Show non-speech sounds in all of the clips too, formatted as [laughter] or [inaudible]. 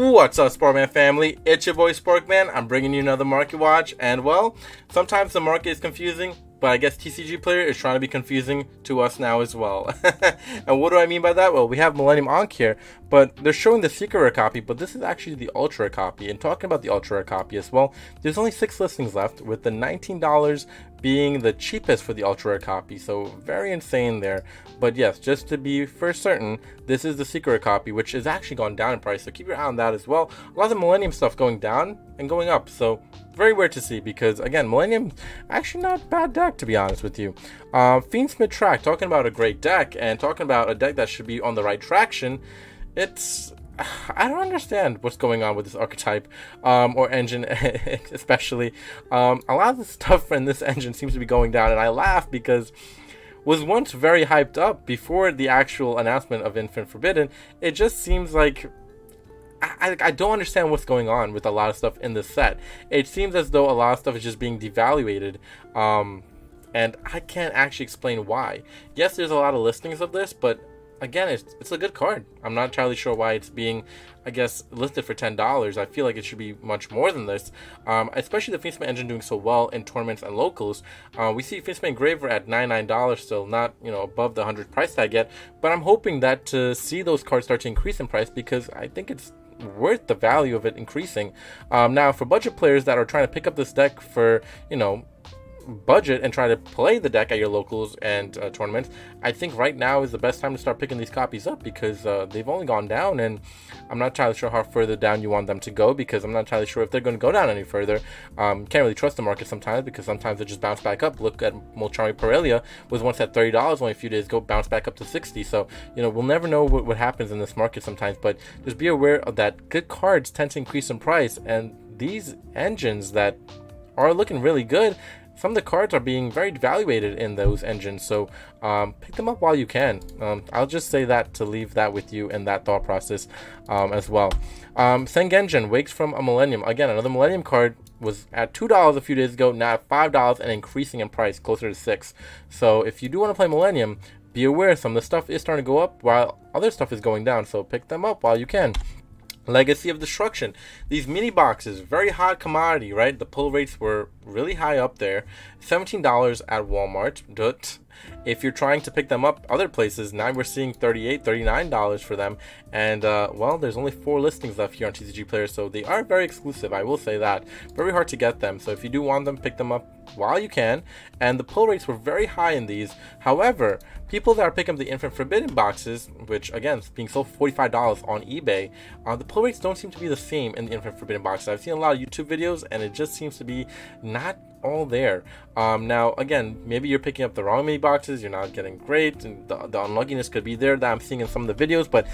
What's up, Sparkman family? It's your boy Sparkman. I'm bringing you another market watch, and well, sometimes the market is confusing, but I guess TCG Player is trying to be confusing to us now as well. [laughs] and what do I mean by that? Well, we have Millennium Ankh here, but they're showing the secret rare copy, but this is actually the ultra rare copy. And talking about the ultra rare copy as well, there's only six listings left, with the $19 being the cheapest for the ultra rare copy. So very insane there. But yes, just to be for certain, this is the secret copy, which has actually gone down in price. So keep your eye on that as well. A lot of Millennium stuff going down and going up. So very weird to see because again, Millennium actually not bad deck to be honest with you. Uh, Fiendsmith Tract talking about a great deck and talking about a deck that should be on the right traction. It's [sighs] I don't understand what's going on with this archetype um, or engine, [laughs] especially. Um, a lot of the stuff in this engine seems to be going down, and I laugh because was once very hyped up before the actual announcement of Infinite Forbidden. It just seems like I, I don't understand what's going on with a lot of stuff in this set. It seems as though a lot of stuff is just being devaluated. Um, and I can't actually explain why. Yes, there's a lot of listings of this, but again, it's, it's a good card. I'm not entirely sure why it's being, I guess, listed for ten dollars. I feel like it should be much more than this. Um, especially the Fiendsmith engine doing so well in tournaments and locals. Uh, we see Fiendsmith Engraver at ninety nine dollars still, not you know above the hundred price tag yet. But I'm hoping that to see those cards start to increase in price because I think it's worth the value of it increasing. Um, now, for budget players that are trying to pick up this deck for you know budget and try to play the deck at your locals and uh, tournaments, I think right now is the best time to start picking these copies up because uh, they've only gone down, and I'm not entirely sure how further down you want them to go because I'm not entirely sure if they're going to go down any further. Um, can't really trust the market sometimes because sometimes they just bounce back up. Look at Mulcharmy Purulia was once at thirty dollars only a few days ago, bounced back up to sixty. So you know we'll never know what, what happens in this market sometimes, but just be aware of that good cards tend to increase in price, and these engines that are looking really good some of the cards are being very devaluated in those engines, so um, pick them up while you can. Um, I'll just say that to leave that with you in that thought process um, as well. Um, wakes from a Millennium. Again, another Millennium card was at two dollars a few days ago, now at five dollars and increasing in price, closer to six. So if you do want to play Millennium, be aware some of the stuff is starting to go up while other stuff is going down. So pick them up while you can. Legacy of Destruction. These mini boxes, very hot commodity, right? The pull rates were really high up there. $17 at Walmart. If you're trying to pick them up other places, now we're seeing $38, $39 for them. And, uh, well, there's only four listings left here on TCG Player, so they are very exclusive, I will say that. Very hard to get them, so if you do want them, pick them up while you can. And the pull rates were very high in these. However, people that are picking up the Infinite Forbidden boxes, which, again, being sold $45 on eBay, uh, the pull rates don't seem to be the same in the Infinite Forbidden boxes. I've seen a lot of YouTube videos, and it just seems to be all there. Um, now, again, maybe you're picking up the wrong mini boxes, you're not getting great, and the, the unluckiness could be there that I'm seeing in some of the videos, but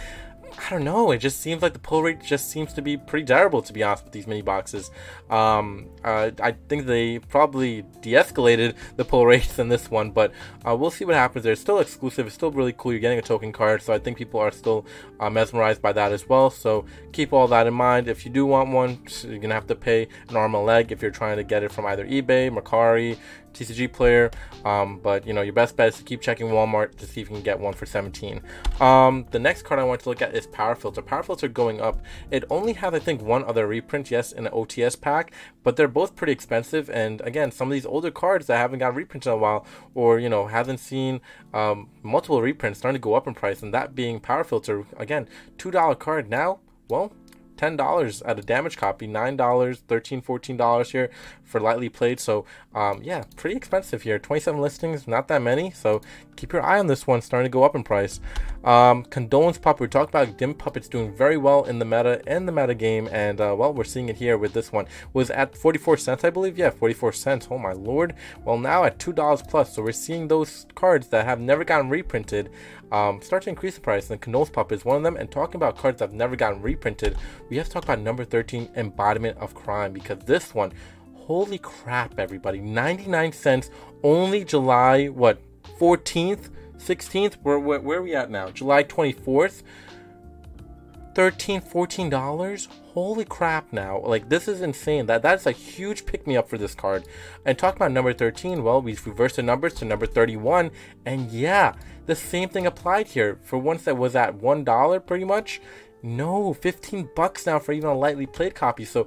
I don't know. It just seems like the pull rate just seems to be pretty terrible, to be honest, with these mini boxes. Um, uh, I think they probably de-escalated the pull rates [laughs] in this one, but uh, we'll see what happens. They're still exclusive. It's still really cool. You're getting a token card, so I think people are still uh, mesmerized by that as well. So keep all that in mind. If you do want one, you're gonna have to pay an arm and leg if you're trying to get it from either eBay, Mercari, TCG player. Um, but you know, your best bet is to keep checking Walmart to see if you can get one for 17. Um, the next card I want to look at is Power Filter. Power Filter going up. It only has I think one other reprint, yes, in an OTS pack, but they're both pretty expensive. And again, some of these older cards that haven't got reprinted in a while, or you know, haven't seen um, multiple reprints starting to go up in price, and that being Power Filter. Again, two dollar card now. Well, $10 at a damage copy, $9, $13, $14 here for lightly played. So, um, yeah, pretty expensive here. 27 listings, not that many. So, keep your eye on this one, starting to go up in price. Um, Condolence Puppet, we talked about Dim Puppets doing very well in the meta and the meta game. And, uh, well, we're seeing it here with this one. Was at 44 cents, I believe. Yeah, 44 cents. Oh, my lord. Well, now at $2 plus. So, we're seeing those cards that have never gotten reprinted um, start to increase the price. And Condolence Puppet is one of them. And talking about cards that have never gotten reprinted, we have to talk about number 13, Embodiment of Crime, because this one, holy crap, everybody, 99 cents, only July, what, 14th, 16th? Where, where, where are we at now? July 24th? 13 14 dollars? Holy crap now. Like this is insane. That that's a huge pick me up for this card. And talk about number 13 well we've reversed the numbers to number 31 and yeah the same thing applied here. For once that was at one dollar pretty much. No, 15 bucks now for even a lightly played copy. So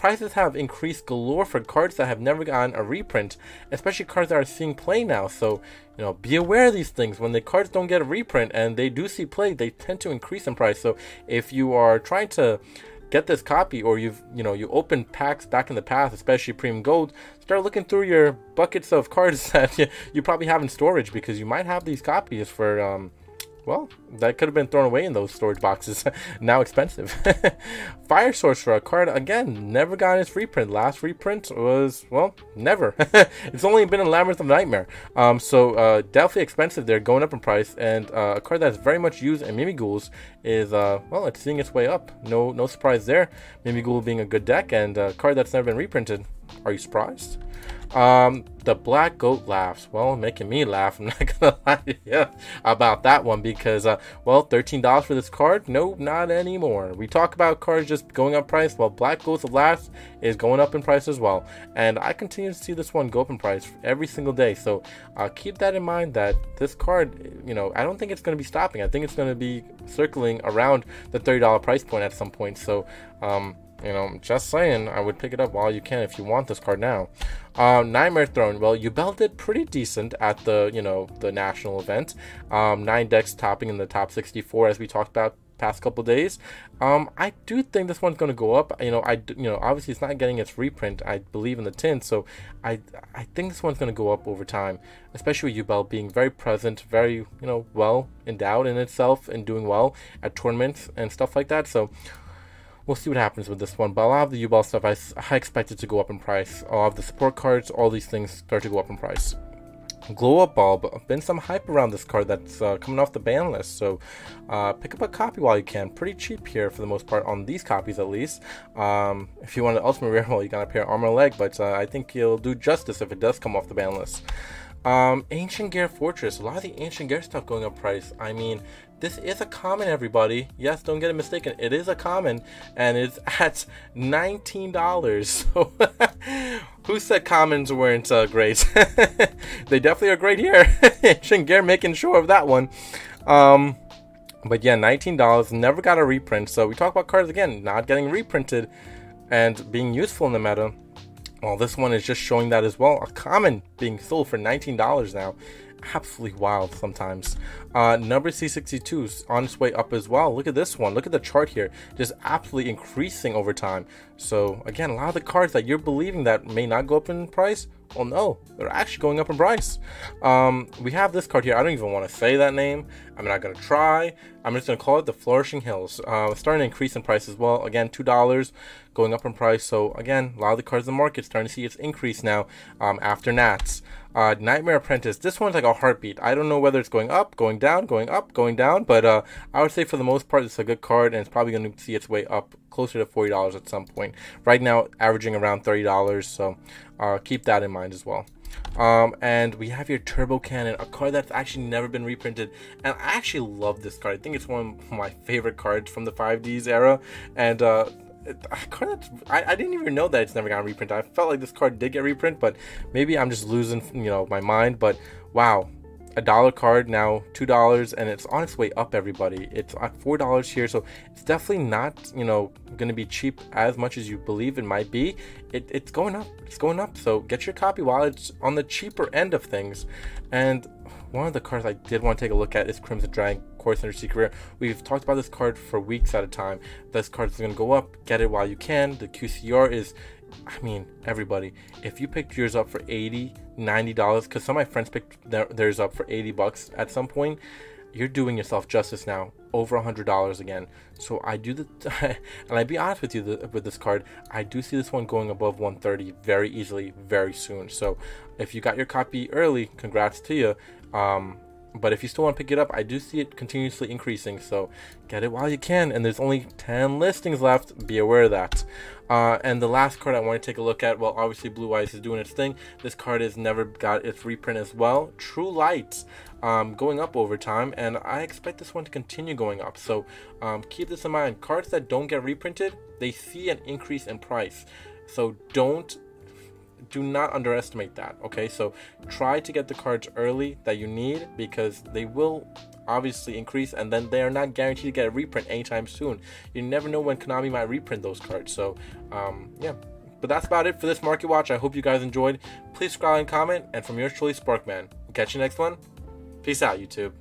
prices have increased galore for cards that have never gotten a reprint, especially cards that are seeing play now. So, you know, be aware of these things. When the cards don't get a reprint and they do see play, they tend to increase in price. So, if you are trying to get this copy or you've, you know, you open packs back in the past, especially premium gold, start looking through your buckets of [laughs] cards that you, you probably have in storage because you might have these copies for um well, that could have been thrown away in those storage boxes. [laughs] now expensive. [laughs] Fire Sorcerer card again, never got its reprint. Last reprint was well, never. [laughs] it's only been in Labyrinth of Nightmare. Um, so uh, definitely expensive. They're going up in price, and uh, a card that's very much used in Mimighouls is uh, well, it's seeing its way up. No, no surprise there. Mimighoul being a good deck and a card that's never been reprinted. Are you surprised? Um, the black goat laughs. Well, making me laugh. [laughs] I'm not gonna lie you about that one because, uh, well, thirteen dollars for this card? No, not anymore. We talk about cards just going up price. Well, black goat laughs is going up in price as well, and I continue to see this one go up in price every single day. So uh, keep that in mind. That this card, you know, I don't think it's going to be stopping. I think it's going to be circling around the thirty dollar price point at some point. So. Um, you know, just saying, I would pick it up while you can if you want this card now. Um, Nightmare Throne. Well, Yubel did pretty decent at the, you know, the national event. Um, nine decks topping in the top 64, as we talked about past couple days. Um, I do think this one's going to go up. You know, I you know obviously it's not getting its reprint. I believe in the tin, so I I think this one's going to go up over time, especially with being very present, very you know well endowed in itself and doing well at tournaments and stuff like that. So we'll see what happens with this one. But a lot of the Yubel stuff, I, I expect it to go up in price. A lot of the support cards, all these things start to go up in price. Glow Up Bulb, been some hype around this card that's uh, coming off the ban list, so uh, pick up a copy while you can. Pretty cheap here for the most part on these copies at least. Um, if you want an ultimate rare, well, you got a pair of armor leg, but uh, I think you'll do justice if it does come off the ban list. Um, Ancient Gear Fortress, a lot of the Ancient Gear stuff going up price. I mean, this is a common, everybody. Yes, don't get it mistaken. It is a common, and it's [laughs] at $19. So, [laughs] who said commons weren't uh, great? [laughs] they definitely are great here. Shingear making sure of that one. Um, but yeah, $19. Never got a reprint. So, we talk about cards again, not getting reprinted and being useful in the meta. Well, this one is just showing that as well. A common being sold for $19 now absolutely wild sometimes. Uh, number C62 is on its way up as well. Look at this one. Look at the chart here. Just absolutely increasing over time. So again, a lot of the cards that you're believing that may not go up in price, well, no, they're actually going up in price. Um, we have this card here. I don't even want to say that name. I'm not going to try. I'm just going to call it the Flourishing Hills. Uh, starting to increase in price as well. Again, $2 going up in price. So again, a lot of the cards in the market starting to see its increase now um, after Nats. Uh, Nightmare Apprentice. This one's like a heartbeat. I don't know whether it's going up, going down, going up, going down, but uh, I would say for the most part, it's a good card, and it's probably going to see its way up closer to forty dollars at some point. Right now, averaging around thirty dollars, so uh, keep that in mind as well. Um, and we have your Turbo Cannon, a card that's actually never been reprinted. And I actually love this card. I think it's one of my favorite cards from the 5Ds era. And uh, card I, I didn't even know that it's never got reprint. I felt like this card did get reprint, but maybe I'm just losing you know my mind. But wow, a dollar card now two dollars and it's on its way up everybody it's at four dollars here so it's definitely not you know going to be cheap as much as you believe it might be it, it's going up it's going up so get your copy while it's on the cheaper end of things and one of the cards I did want to take a look at is Crimson Dragon Quarter Century Secret. We've talked about this card for weeks at a time. This card is going to go up. Get it while you can. The QCR is, I mean, everybody. If you picked yours up for 80 $90, because some of my friends picked theirs up for 80 bucks at some point, you're doing yourself justice now. Over a hundred dollars again. So i do the [laughs] and i be honest with you the, with this card i do see this one going above 130 very easily very soon. So if you got your copy early congrats to you um, but if you still want to pick it up, I do see it continuously increasing. So get it while you can. And there's only 10 listings left. Be aware of that. Uh, and the last card I want to take a look at, well, obviously Blue Eyes is doing its thing. This card has never got its reprint as well. True Lights um, going up over time, and I expect this one to continue going up. So um, keep this in mind. Cards that don't get reprinted, they see an increase in price. So don't do not underestimate that. Okay, so try to get the cards early that you need because they will obviously increase and then they are not guaranteed to get a reprint anytime soon. You never know when Konami might reprint those cards. So, um, yeah. But that's about it for this market watch. I hope you guys enjoyed. Please subscribe and comment. And from yours truly, Sparkman. Catch you next one. Peace out, YouTube.